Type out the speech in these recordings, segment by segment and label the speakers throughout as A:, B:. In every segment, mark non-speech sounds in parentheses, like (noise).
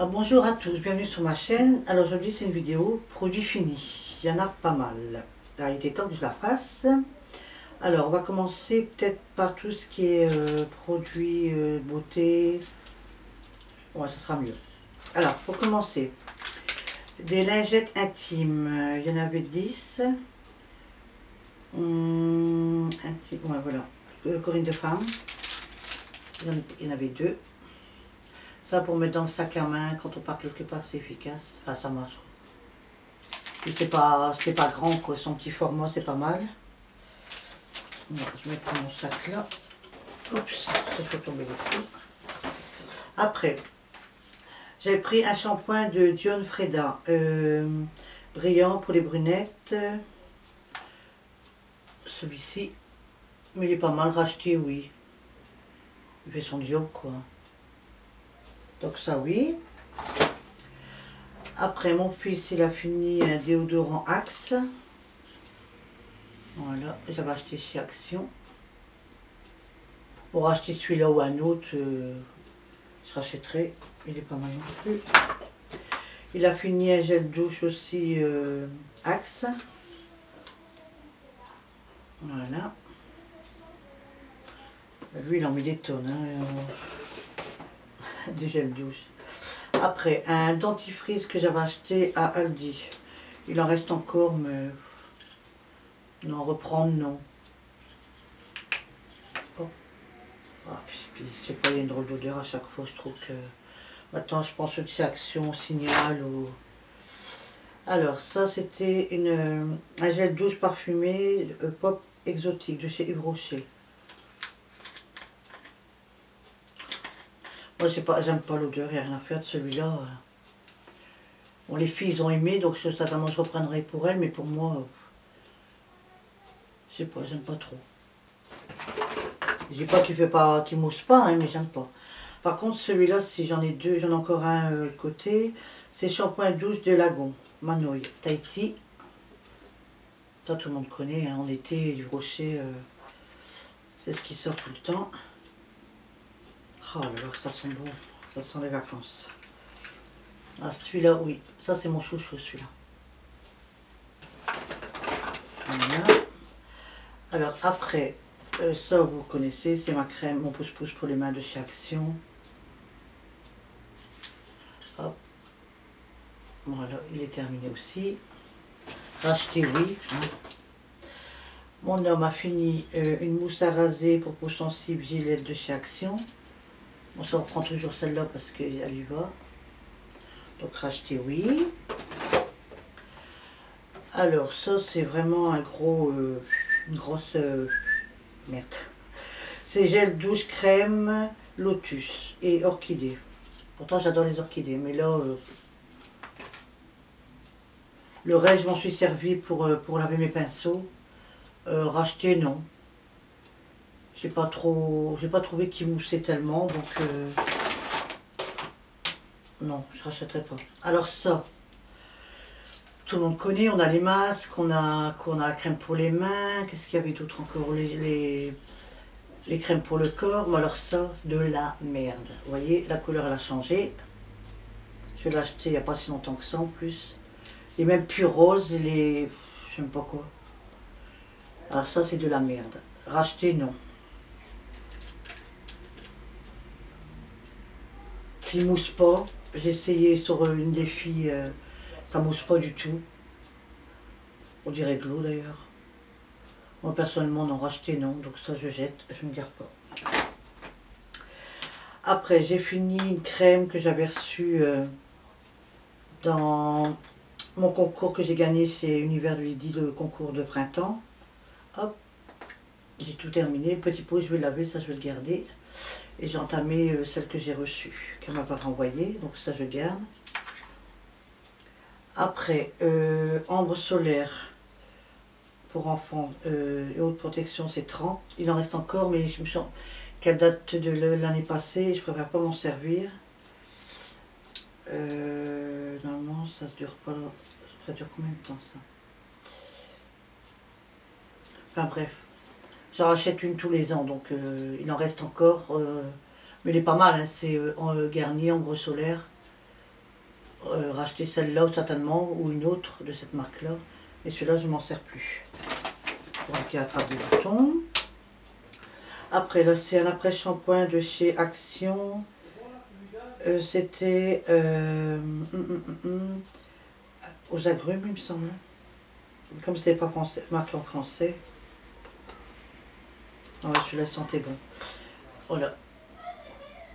A: Ah, bonjour à tous, bienvenue sur ma chaîne. Alors aujourd'hui c'est une vidéo produit fini. Il y en a pas mal. A été temps que je la fasse. Alors on va commencer peut-être par tout ce qui est euh, produit euh, beauté. Ouais, ça sera mieux. Alors pour commencer, des lingettes intimes. Il y en avait 10. Hum, voilà. Le Corinne de femme. Il y en avait deux. Ça pour mettre dans le sac à main quand on part quelque part, c'est efficace. Enfin, ça marche. C'est pas, pas grand quoi, son petit format, c'est pas mal. je mets mon sac là. Oups, ça fait tomber les. Après, j'ai pris un shampoing de Dion Freda, euh, brillant pour les brunettes. Celui-ci, mais il est pas mal racheté, oui. Il fait son job, quoi. Donc ça, oui. Après, mon fils, il a fini un déodorant Axe. Voilà, j'avais acheté chez Action. Pour acheter celui-là ou un autre, euh, je rachèterai. Il est pas mal non plus. Il a fini un gel douche aussi euh, Axe. Voilà. Lui, il en met des tonnes. Hein, de gel douche. Après, un dentifrice que j'avais acheté à Aldi. Il en reste encore, mais... Non, reprendre, non. Oh. Ah, puis, je sais pas, il y a une drôle d'odeur à chaque fois, je trouve que... Maintenant, je pense que c'est Action, Signal ou... Alors, ça, c'était un gel douche parfumé euh, Pop Exotique de chez Yves Rocher. Moi, pas, j'aime pas l'odeur, il n'y a rien à faire de celui-là. Bon, les filles, ils ont aimé, donc certainement je reprendrai pour elles, mais pour moi, je sais pas, j'aime pas trop. Je dis pas qu'il fait pas, qu'il mousse pas, hein, mais j'aime pas. Par contre, celui-là, si j'en ai deux, j'en ai encore un euh, côté, c'est shampoing douche de Lagon, Manoï, Tahiti. Ça, tout le monde connaît, hein, en été, du Rocher, euh, c'est ce qui sort tout le temps. Oh là là, ça sent bon. Ça sent les vacances. Ah, celui-là, oui. Ça, c'est mon chouchou, celui-là. Voilà. Alors, après, euh, ça, vous connaissez, c'est ma crème, mon pouce-pouce pour les mains de chez Action. Hop. Voilà, il est terminé aussi. Racheté, oui. Hein. Mon homme a fini euh, une mousse à raser pour peau sensible Gillette de chez Action. On s'en reprend toujours celle-là parce qu'elle y va. Donc racheter, oui. Alors ça c'est vraiment un gros, euh, une grosse euh, merde. C'est gel douche crème lotus et orchidée. Pourtant j'adore les orchidées, mais là euh, le reste je m'en suis servi pour, pour laver mes pinceaux. racheter non j'ai pas trop j'ai pas trouvé qu'il moussait tellement donc euh, non je rachèterai pas. Alors ça tout le monde connaît on a les masques on a qu'on a la crème pour les mains qu'est-ce qu'il y avait d'autre encore les, les, crèmes pour le corps mais alors ça de la merde. Vous voyez la couleur elle a changé. Je vais l'acheter il n'y a pas si longtemps que ça en plus. Il est même plus rose il est je sais pas quoi. Alors ça c'est de la merde. Racheter non qui mousse pas. J'ai essayé sur une des filles, euh, ça mousse pas du tout. On dirait de l'eau d'ailleurs. Moi personnellement, non, racheté non, donc ça je jette, je ne garde pas. Après, j'ai fini une crème que j'avais reçue euh, dans mon concours que j'ai gagné chez Univers de Lydie, le concours de printemps. Hop, j'ai tout terminé. Le petit pot, je vais laver, ça je vais le garder. Et j'ai entamé euh, celle que j'ai reçue, qu'elle m'a pas renvoyée, donc ça je garde. Après, euh, ambre solaire pour enfants euh, et haute protection, c'est 30. Il en reste encore, mais je me sens qu'elle date de l'année passée, je préfère pas m'en servir. normalement, ça dure pas. Ça dure combien de temps ça? Enfin bref. J'en rachète une tous les ans, donc il en reste encore. Mais il est pas mal, hein, c'est euh, en euh, garni, ombre solaire. Euh, racheter celle-là certainement, ou une autre de cette marque-là. Et celui-là, je m'en sers plus. Donc il attrape des boutons. Après, là, c'est un après-shampoing de chez Action. C'était hum, hum, hum, aux agrumes, il me semble. Comme ce n'est pas marqué en français. Non, celui-là sentait bon. Voilà.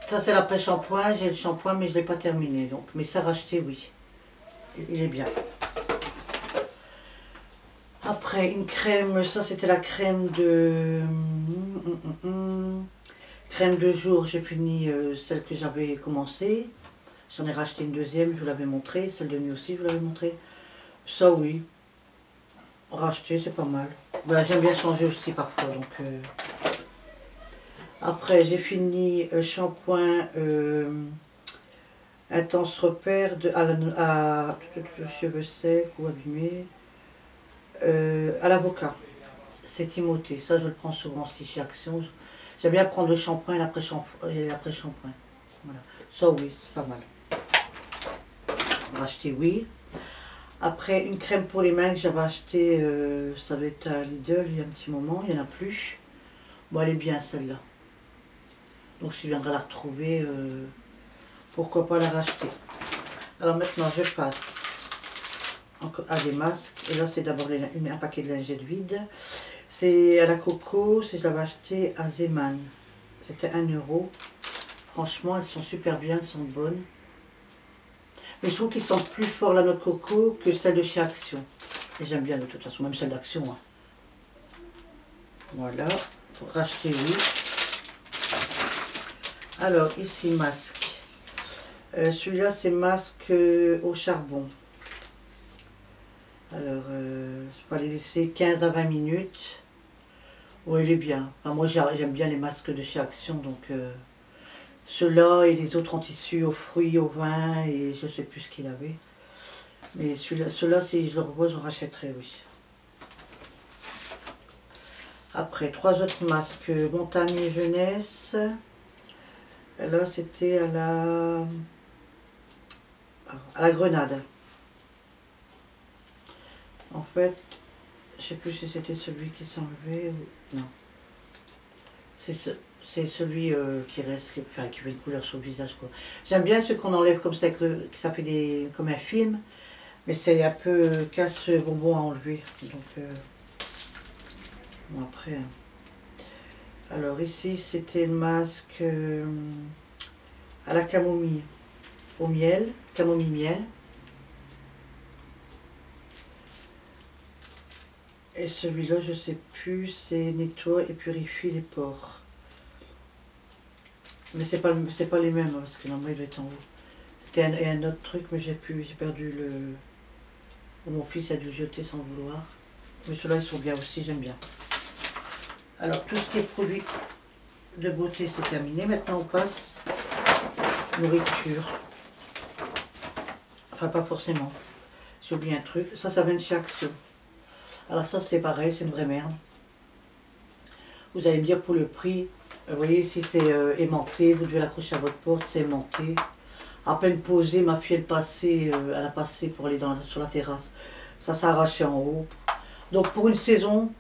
A: Ça, c'est l'après-shampoing. J'ai le shampoing, mais je ne l'ai pas terminé. Donc. Mais ça, racheté, oui. Il est bien. Après, une crème. Ça, c'était la crème de... Hum, hum, hum, crème de jour. J'ai fini euh, celle que j'avais commencé. J'en ai racheté une deuxième, je vous l'avais montré. Celle de nuit aussi, je vous l'avais montré. Ça, oui. Racheter, c'est pas mal. Ben, J'aime bien changer aussi parfois. Donc, euh. Après, j'ai fini euh, shampoing euh, intense repère de, à, cheveux secs ou abîmés à l'avocat. C'est Timothée. Ça, je le prends souvent aussi chez Action. J'aime bien prendre le shampoing et l'après-shampoing. Voilà. Ça, oui, c'est pas mal. Racheter, oui. Après, une crème pour les mains que j'avais acheté, euh, ça va être à Lidl il y a un petit moment, il n'y en a plus. Bon, elle est bien celle-là. Donc si je viendrai la retrouver, euh, pourquoi pas la racheter. Alors maintenant, je passe à des masques. Et là, c'est d'abord un paquet de lingettes vide. C'est à la coco, je l'avais acheté à Zeman. C'était 1 euro. Franchement, elles sont super bien, elles sont bonnes. Mais je trouve qu'ils sont plus forts la noix de coco que celle de chez Action. Et j'aime bien de toute façon, même celle d'Action. Hein. Voilà, pour racheter oui. Alors, ici, masque. Euh, celui-là, c'est masque euh, au charbon. Alors, euh, je vais les laisser 15 à 20 minutes. Oui, il est bien. moi, j'aime bien les masques de chez Action, donc... Ceux-là et les autres en tissu aux fruits, au vin et je ne sais plus ce qu'il avait. Mais ceux-là, si je le revois, j'en rachèterai, oui. Après, trois autres masques. Montagne et jeunesse. Là, c'était à la... à la grenade. En fait, je ne sais plus si c'était celui qui s'enlevait ou... Non. C'est ce... C'est celui euh, qui reste, enfin, qui fait une couleur sur le visage. J'aime bien ceux qu'on enlève comme ça, que ça fait des, comme un film. Mais c'est un peu euh, casse bonbon à enlever. Donc, euh, bon après. Hein. Alors ici, c'était le masque à la camomille, au miel, camomille miel. Et celui-là, je sais plus, c'est nettoie et purifie les pores. Mais c'est pas, pas les mêmes, hein, parce que normalement il doit être en haut. C'était un, autre truc, mais j'ai j'ai perdu le... Mon fils a dû jeter sans vouloir. Mais ceux-là, ils sont bien aussi, j'aime bien. Alors, tout ce qui est produit de beauté, c'est terminé. Maintenant, on passe nourriture. Enfin, pas forcément. J'ai oublié un truc. Ça, ça vient de chez Action. Alors ça, c'est pareil, c'est une vraie merde. Vous allez me dire pour le prix, vous voyez, si c'est euh, aimanté, vous devez l'accrocher à votre porte, c'est aimanté. À peine posé, ma fille, elle, passait, euh, elle a passé pour aller sur la terrasse. Ça s'est arraché en haut. Donc pour une saison,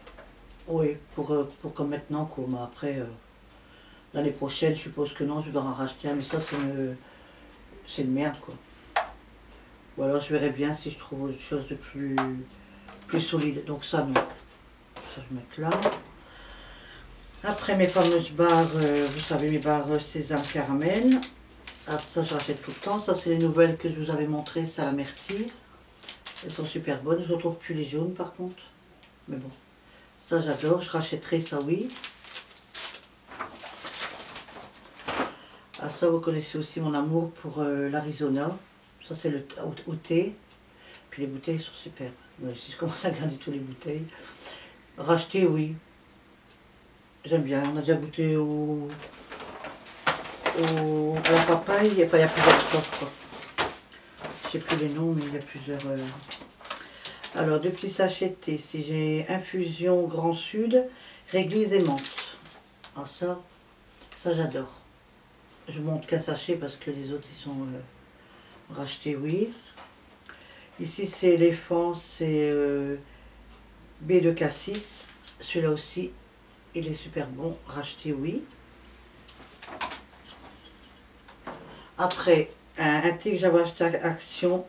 A: oui, pour, euh, pour comme maintenant, comme après, l'année prochaine, je suppose que non, je dois en racheter un, mais ça, c'est une, c'est merde, quoi. Ou alors je verrai bien si je trouve autre chose de plus, plus solide. Donc ça, non. Ça, je vais mettre là. Après mes fameuses barres, euh, vous savez mes barres euh, sésame caramel. Ah, ça je rachète tout le temps. Ça c'est les nouvelles que je vous avais montrées, ça la myrtille. Elles sont super bonnes. Je ne retrouve plus les jaunes par contre. Mais bon, ça j'adore. Je rachèterai ça oui. Ah ça vous connaissez aussi mon amour pour euh, l'Arizona. Ça c'est le thé. Puis les bouteilles sont super. si je commence à garder toutes les bouteilles. Racheter oui. J'aime bien. On a déjà goûté au, au à la papaye. Pas, il y a plusieurs sortes. Je sais plus les noms, mais il y a plusieurs. Euh. Alors, deux petits sachets de Si j'ai infusion Grand Sud, réglisse et menthe. Alors ça, ça j'adore. je monte qu'un sachet parce que les autres, ils sont euh, rachetés, oui. Ici, c'est éléphant, c'est euh, B2K6. Celui-là aussi, il est super bon. Racheté, oui. Après, un, thé que j'avais acheté Action.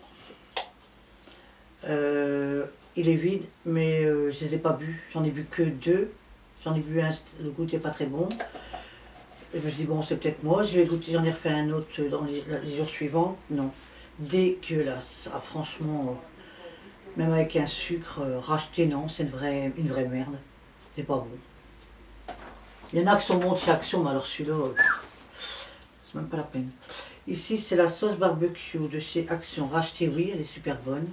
A: Euh, il est vide, mais je ne les ai pas bu. J'en ai bu que deux. J'en ai bu un, le goût n'est pas très bon. je me suis dit, bon, c'est peut-être moi. Je vais goûter, j'en ai refait un autre dans les, jours suivants. Non, dégueulasse. Ah, franchement, même avec un sucre euh, racheté, non, c'est une vraie, une vraie merde. C'est pas bon. Il y en a qui sont bons de chez Action, mais alors celui-là, euh, c'est même pas la peine. Ici, c'est la sauce barbecue de chez Action. Rachetée, oui, elle est super bonne.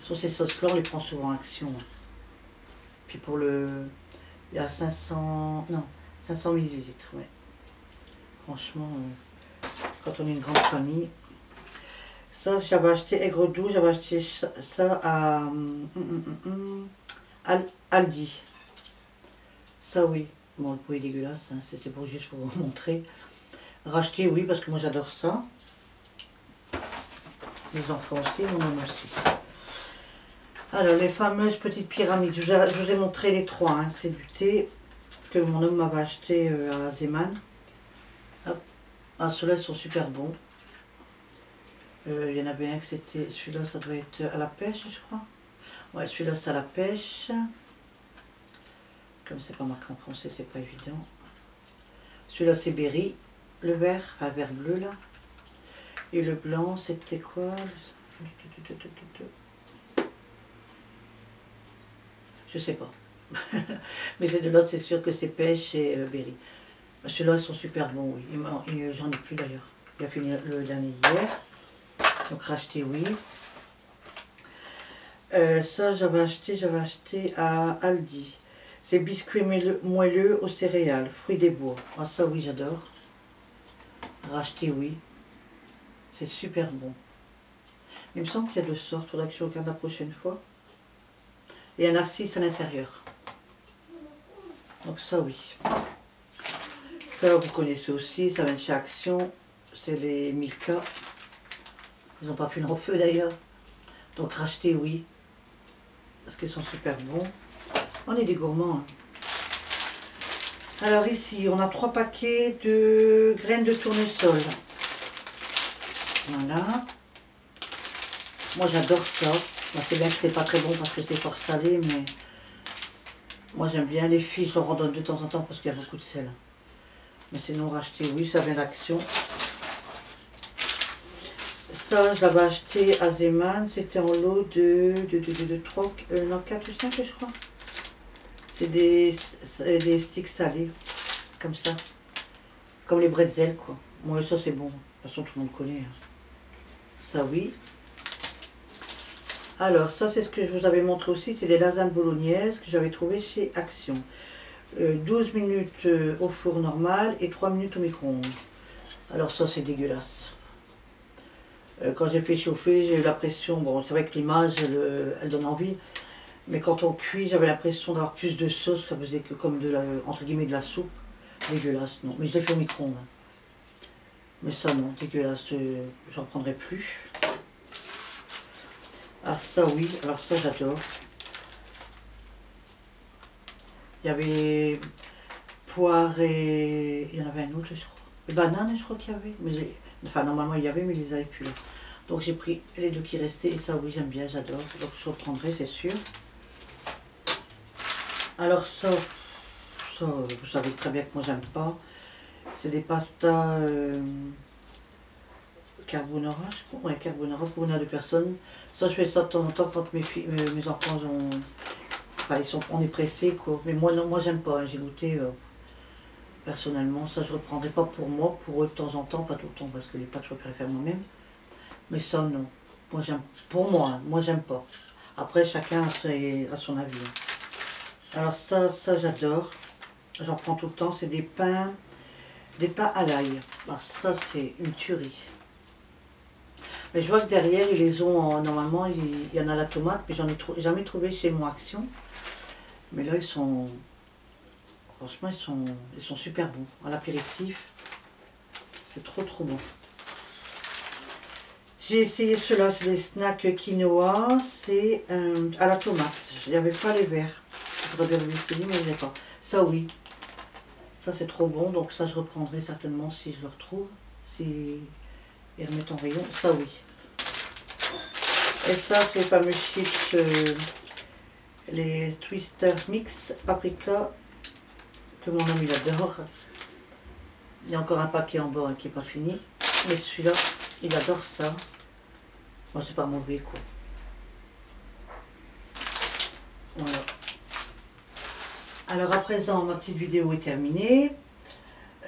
A: Sur ces sauces-là, on les prend souvent Action. Puis pour le... Il y a 500... Non, 500 millilitres, ouais. Franchement, euh, quand on est une grande famille... Ça, j'avais acheté aigre doux, j'avais acheté ça à... Hum, hum, hum, Aldi. Ça, oui. Bon, le pot est dégueulasse, hein, c'était pour juste pour vous montrer. Racheter, oui, parce que moi j'adore ça. Les enfants aussi, mon homme aussi. Alors, les fameuses petites pyramides. Je vous ai, montré les trois. Hein. C'est du thé que mon homme m'avait acheté euh, à Zeman. Ah, ceux-là sont super bons. Euh, il y en avait un que c'était... Celui-là, ça doit être à la pêche, je crois. Ouais, celui-là, c'est à la pêche. Comme c'est pas marqué en français, c'est pas évident. Celui-là, c'est Berry. Le vert, un vert bleu, là. Et le blanc, c'était quoi? Je sais pas. (laughs) Mais c'est de l'autre, c'est sûr que c'est pêche et euh, berry. Ceux-là sont super bons, oui. J'en ai plus d'ailleurs. Il a fini le dernier hier. Donc racheté, oui. Euh, ça, j'avais acheté, j'avais acheté à Aldi. C'est biscuit moelleux aux céréales, fruits des bois. Ah, ça, oui, j'adore. Racheté, oui. C'est super bon. Il me semble qu'il y a deux sortes. Faudra que je regarde la prochaine fois et un assis à l'intérieur. Donc ça oui. Ça vous connaissez aussi, ça vient de chez Action, c'est les Milka. Ils n'ont pas pu le feu d'ailleurs. Donc racheter oui, parce qu'ils sont super bons. On est des gourmands. Hein. Alors ici, on a trois paquets de graines de tournesol. Voilà. Moi j'adore ça c'est bien que c'est pas très bon parce que c'est fort salé, mais moi j'aime bien les filles, je leur en donne de temps en temps parce qu'il y a beaucoup de sel. Mais sinon racheter, oui, ça vient d'action. Ça, je l'avais acheté à Zeman, c'était en lot de, de, de, de, 3, euh, non, 4 ou 5 je crois. C'est des, des sticks salés, comme ça. Comme les bretzels quoi. Moi ça c'est bon, de toute façon tout le monde connaît. Hein. Ça oui. Alors, ça, c'est ce que je vous avais montré aussi. C'est des lasagnes bolognaises que j'avais trouvées chez Action. 12 euh, minutes euh, au four normal et 3 minutes au micro-ondes. Alors ça, c'est dégueulasse. Euh, quand j'ai fait chauffer, j'ai eu l'impression... Bon, c'est vrai que l'image, elle, donne envie. Mais quand on cuit, j'avais l'impression d'avoir plus de sauce. Ça faisait que comme de la, entre guillemets, de la soupe. Dégueulasse, non. Mais je l'ai fait au micro-ondes. Mais ça, non, dégueulasse. J'en prendrai plus. Ah ça oui, alors ça j'adore. Il y avait poire et... Il y en avait un autre je crois. Et banane je crois qu'il y avait. Mais enfin normalement il y avait mais ils les avaient plus là. Donc j'ai pris les deux qui restaient et ça oui j'aime bien, j'adore. Donc je reprendrai c'est sûr. Alors ça, ça vous savez très bien que moi j'aime pas. C'est des pastas... Euh, carbonara, je crois. Ouais, carbonara pour une à deux personnes? Ça, je fais ça de temps en temps quand mes, enfants ont. Enfin, ils sont, on est pressés, quoi. Mais moi, non, moi, j'aime pas. Hein. J'ai goûté euh, personnellement. Ça, je reprendrai pas pour moi, pour eux de temps en temps, pas tout le temps, parce que les pâtes, je préfère moi-même. Mais ça, non. Moi, j'aime. Pour moi, hein. moi, j'aime pas. Après, chacun a, son avis. Hein. Alors, ça, ça j'adore. J'en prends tout le temps. C'est des pains. Des pains à l'ail. Alors, ça, c'est une tuerie. Mais je vois que derrière, ils les ont, normalement, il, y en a la tomate, mais j'en ai jamais trouvé chez mon Action. Mais là, ils sont, franchement, ils sont, ils sont super bons. À l'apéritif, C'est trop trop bon. J'ai essayé cela, c'est des snacks quinoa, c'est euh, à la tomate. Il n'y avait pas les verts. Je voudrais bien le mais n'y pas. Ça oui. Ça c'est trop bon, donc ça je reprendrai certainement si je le retrouve. Si ils remettent en rayon, ça oui. Et ça c'est les fameux chips, euh, les Twister Mix Paprika, que mon ami adore. Il y a encore un paquet en bas qui n'est pas fini. Mais celui-là, il adore ça. Moi, c'est pas mauvais, quoi. Voilà. Alors, à présent, ma petite vidéo est terminée.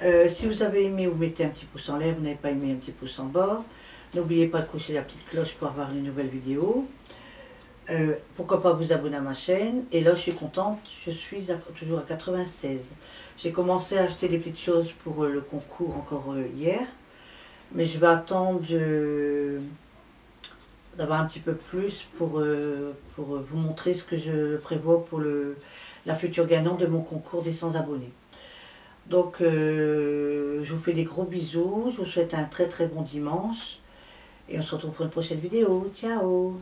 A: Euh, si vous avez aimé, vous mettez un petit pouce en l'air. Vous n'avez pas aimé, un petit pouce en bas. N'oubliez pas de cocher la petite cloche pour avoir les nouvelles vidéos. Euh, pourquoi pas vous abonner à ma chaîne. Et là, je suis contente, je suis toujours à 96. J'ai commencé à acheter des petites choses pour euh, le concours encore hier. Mais je vais attendre d'avoir un petit peu plus pour, pour vous montrer ce que je prévois pour le, la future gagnante de mon concours des 100 abonnés. Donc, je vous fais des gros bisous. Je vous souhaite un très très bon dimanche. Et on se retrouve pour une prochaine vidéo. Ciao